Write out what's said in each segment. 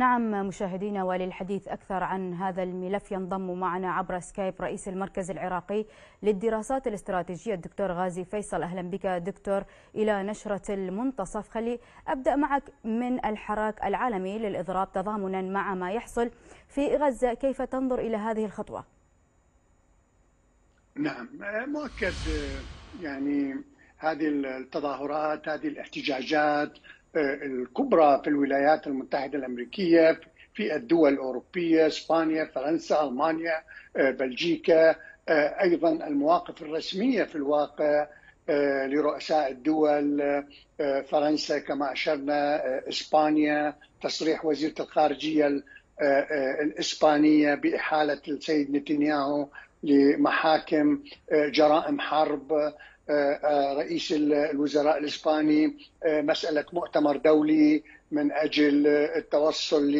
نعم مشاهدينا وللحديث أكثر عن هذا الملف ينضم معنا عبر سكايب رئيس المركز العراقي للدراسات الاستراتيجية الدكتور غازي فيصل. أهلا بك دكتور. إلى نشرة المنتصف خلي أبدأ معك من الحراك العالمي للإضراب تضامنا مع ما يحصل في غزة. كيف تنظر إلى هذه الخطوة؟ نعم مؤكد يعني هذه التظاهرات هذه الاحتجاجات الكبرى في الولايات المتحدة الأمريكية في الدول الأوروبية إسبانيا فرنسا ألمانيا بلجيكا أيضا المواقف الرسمية في الواقع لرؤساء الدول فرنسا كما أشرنا إسبانيا تصريح وزيرة الخارجية الإسبانية بإحالة السيد نتنياهو لمحاكم جرائم حرب رئيس الوزراء الإسباني مسألة مؤتمر دولي من أجل التوصل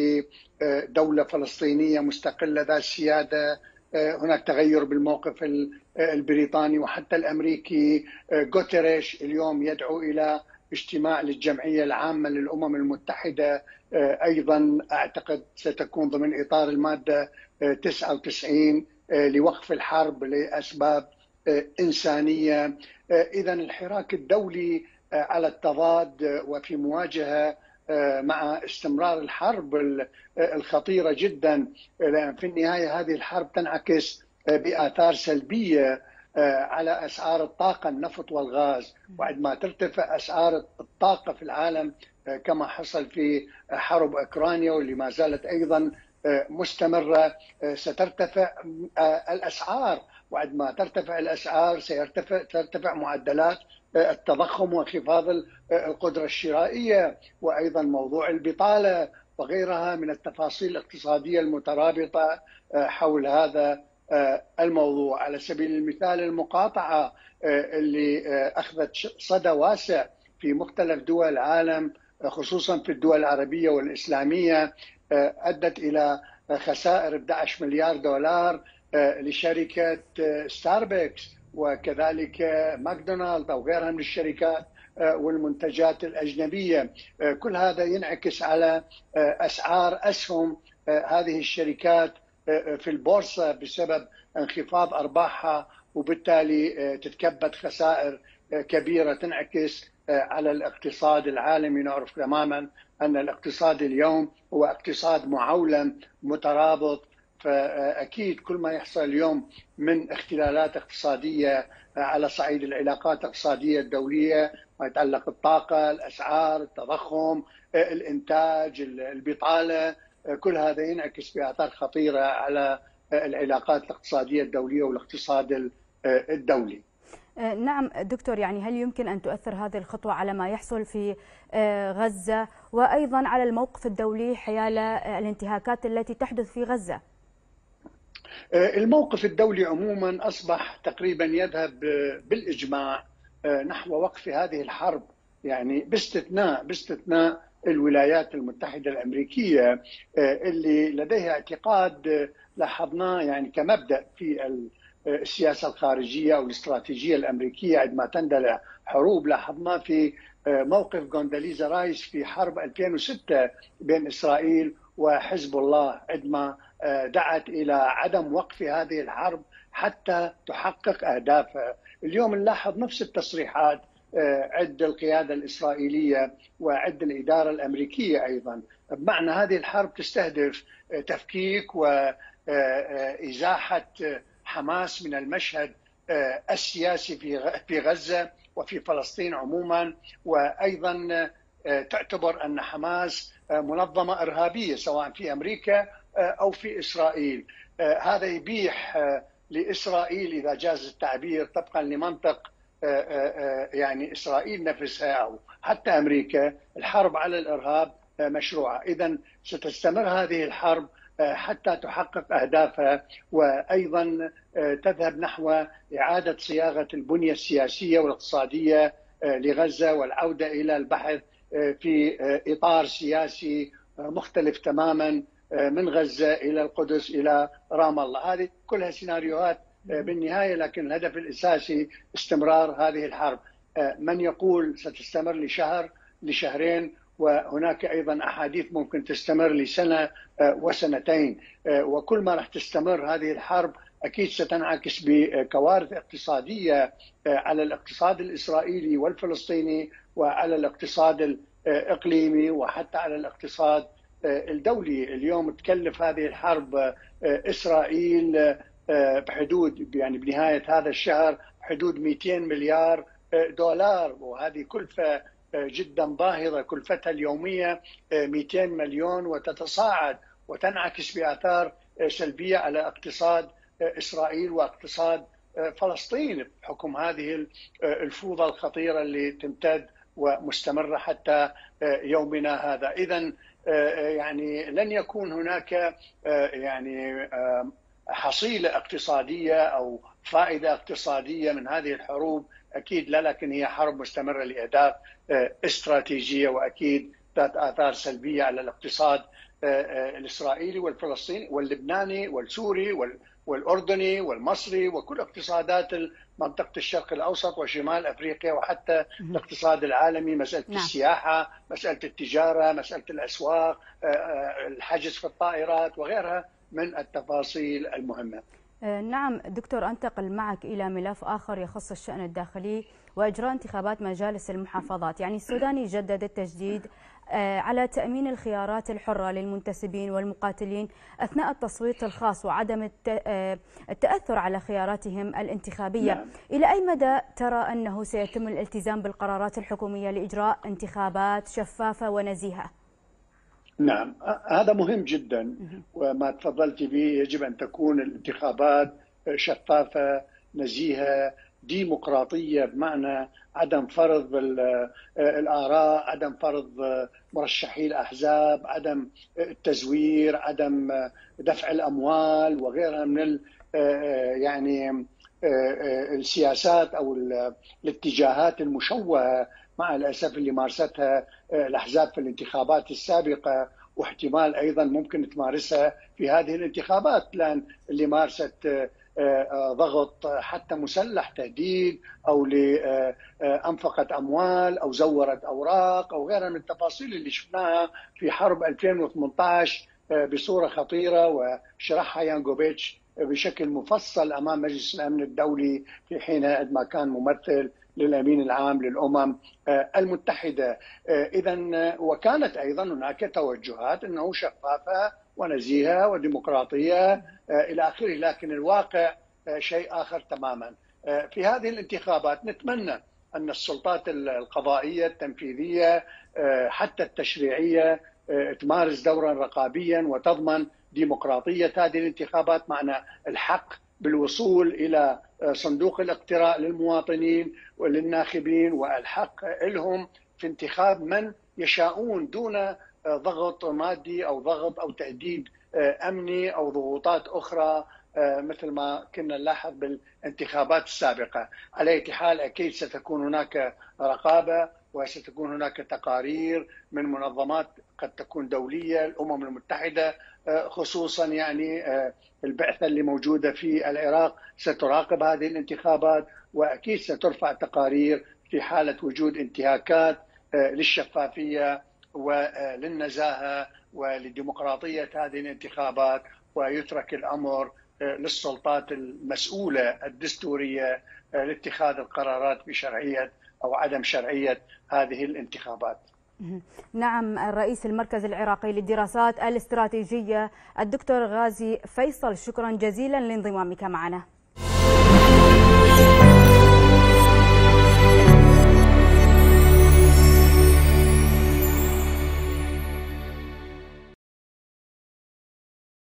لدوله فلسطينية مستقلة ذات سيادة. هناك تغير بالموقف البريطاني وحتى الأمريكي. غوتيريش اليوم يدعو إلى اجتماع للجمعية العامة للأمم المتحدة. أيضا أعتقد ستكون ضمن إطار المادة 99 لوقف الحرب لأسباب إنسانية. اذا الحراك الدولي على التضاد وفي مواجهة مع استمرار الحرب الخطيرة جدا. في النهاية هذه الحرب تنعكس بآثار سلبية على أسعار الطاقة النفط والغاز. وعندما ترتفع أسعار الطاقة في العالم كما حصل في حرب أوكرانيا واللي ما زالت أيضا مستمرة. سترتفع الأسعار. وعندما ترتفع الأسعار سيرتفع ترتفع معدلات التضخم وانخفاض القدرة الشرائية. وأيضا موضوع البطالة وغيرها من التفاصيل الاقتصادية المترابطة حول هذا الموضوع. على سبيل المثال المقاطعة اللي أخذت صدى واسع في مختلف دول العالم خصوصا في الدول العربية والإسلامية أدت إلى خسائر 11 مليار دولار لشركة ستاربكس وكذلك ماكدونالد أو غيرها من الشركات والمنتجات الأجنبية. كل هذا ينعكس على أسعار أسهم هذه الشركات في البورصة بسبب انخفاض أرباحها وبالتالي تتكبد خسائر كبيرة تنعكس على الاقتصاد العالمي. نعرف تماما أن الاقتصاد اليوم هو اقتصاد معولم مترابط. فأكيد كل ما يحصل اليوم من اختلالات اقتصادية على صعيد العلاقات الاقتصادية الدولية ما يتعلق بالطاقة، الأسعار، التضخم، الإنتاج، البطالة، كل هذا ينعكس بآثار خطيرة على العلاقات الاقتصادية الدولية والاقتصاد الدولي. نعم دكتور يعني هل يمكن أن تؤثر هذه الخطوة على ما يحصل في غزة وأيضا على الموقف الدولي حيال الانتهاكات التي تحدث في غزة؟ الموقف الدولي عموما أصبح تقريبا يذهب بالإجماع نحو وقف هذه الحرب يعني باستثناء باستثناء الولايات المتحدة الأمريكية اللي لديها اعتقاد لاحظناه يعني كمبدأ في السياسة الخارجية أو الاستراتيجية الأمريكية عندما تندلع حروب. لاحظناه في موقف غونداليزا رايس في حرب 2006 بين إسرائيل وحزب الله عندما دعت إلى عدم وقف هذه الحرب حتى تحقق أهدافها، اليوم نلاحظ نفس التصريحات عند القيادة الإسرائيلية وعند الإدارة الأمريكية أيضا، بمعنى هذه الحرب تستهدف تفكيك وازاحه حماس من المشهد السياسي في غزة وفي فلسطين عموما. وأيضا تعتبر أن حماس منظمة إرهابية سواء في أمريكا أو في إسرائيل. هذا يبيح لإسرائيل إذا جاز التعبير طبقا لمنطق يعني إسرائيل نفسها أو حتى أمريكا الحرب على الإرهاب مشروعة. اذا ستستمر هذه الحرب حتى تحقق أهدافها وأيضا تذهب نحو إعادة صياغة البنية السياسية والاقتصادية لغزة والعودة إلى البحث في إطار سياسي مختلف تماما من غزة إلى القدس إلى رام الله. هذه كلها سيناريوهات بالنهاية لكن الهدف الأساسي استمرار هذه الحرب. من يقول ستستمر لشهر لشهرين وهناك أيضا أحاديث ممكن تستمر لسنة وسنتين. وكل ما راح تستمر هذه الحرب أكيد ستنعكس بكوارث اقتصادية على الاقتصاد الإسرائيلي والفلسطيني وعلى الاقتصاد الإقليمي وحتى على الاقتصاد الدولي. اليوم تكلف هذه الحرب إسرائيل بحدود يعني بنهاية هذا الشهر حدود 200 مليار دولار. وهذه كلفة جدا باهظة كلفتها اليومية 200 مليون. وتتصاعد وتنعكس بآثار سلبية على اقتصاد إسرائيل واقتصاد فلسطين بحكم هذه الفوضى الخطيرة اللي تمتد ومستمرة حتى يومنا هذا. اذا يعني لن يكون هناك يعني حصيلة اقتصادية أو فائدة اقتصادية من هذه الحروب أكيد لا لكن هي حرب مستمرة لأهداف استراتيجية وأكيد ذات آثار سلبية على الاقتصاد الإسرائيلي والفلسطيني واللبناني والسوري والأردني والمصري وكل اقتصادات منطقة الشرق الأوسط وشمال أفريقيا وحتى الاقتصاد العالمي مسألة نعم. السياحة، مسألة التجارة، مسألة الأسواق، الحجز في الطائرات وغيرها من التفاصيل المهمة. نعم دكتور أنتقل معك إلى ملف آخر يخص الشأن الداخلي وإجراء انتخابات مجالس المحافظات، يعني السوداني جدد التجديد على تأمين الخيارات الحرة للمنتسبين والمقاتلين أثناء التصويت الخاص وعدم التأثر على خياراتهم الانتخابية نعم. إلى أي مدى ترى أنه سيتم الالتزام بالقرارات الحكومية لإجراء انتخابات شفافة ونزيهة؟ نعم. هذا مهم جدا. وما تفضلت به يجب أن تكون الانتخابات شفافة نزيهة ديمقراطية بمعنى عدم فرض الآراء عدم فرض مرشحي الأحزاب عدم التزوير عدم دفع الأموال وغيرها من يعني السياسات أو الاتجاهات المشوهة مع الأسف اللي مارستها الأحزاب في الانتخابات السابقة واحتمال أيضا ممكن تمارسها في هذه الانتخابات لأن اللي مارست ضغط حتى مسلح تهديد أو أنفقت أموال أو زورت أوراق أو غيرها من التفاصيل اللي شفناها في حرب 2018 بصورة خطيرة وشرحها يانجوفيتش بشكل مفصل أمام مجلس الأمن الدولي في حين ما كان ممثل للأمين العام للأمم المتحدة. اذا وكانت أيضا هناك توجهات إنه شفافة ونزيهة وديمقراطية إلى آخره لكن الواقع شيء آخر تماما. في هذه الانتخابات نتمنى أن السلطات القضائية التنفيذية حتى التشريعية تمارس دورا رقابيا وتضمن ديمقراطية هذه الانتخابات معنى الحق بالوصول إلى صندوق الاقتراء للمواطنين وللناخبين والحق لهم في انتخاب من يشاءون دون ضغط مادي أو ضغط أو تهديد أمني أو ضغوطات أخرى مثل ما كنا نلاحظ بالانتخابات السابقة، على أي حال أكيد ستكون هناك رقابة وستكون هناك تقارير من منظمات قد تكون دولية، الأمم المتحدة خصوصا يعني البعثة اللي موجودة في العراق ستراقب هذه الانتخابات وأكيد سترفع تقارير في حالة وجود انتهاكات للشفافية وللنزاهه ولديمقراطية هذه الانتخابات ويترك الأمر للسلطات المسؤولة الدستورية لاتخاذ القرارات بشرعية أو عدم شرعية هذه الانتخابات. نعم الرئيس المركز العراقي للدراسات الاستراتيجية الدكتور غازي فيصل شكرا جزيلا لانضمامك معنا.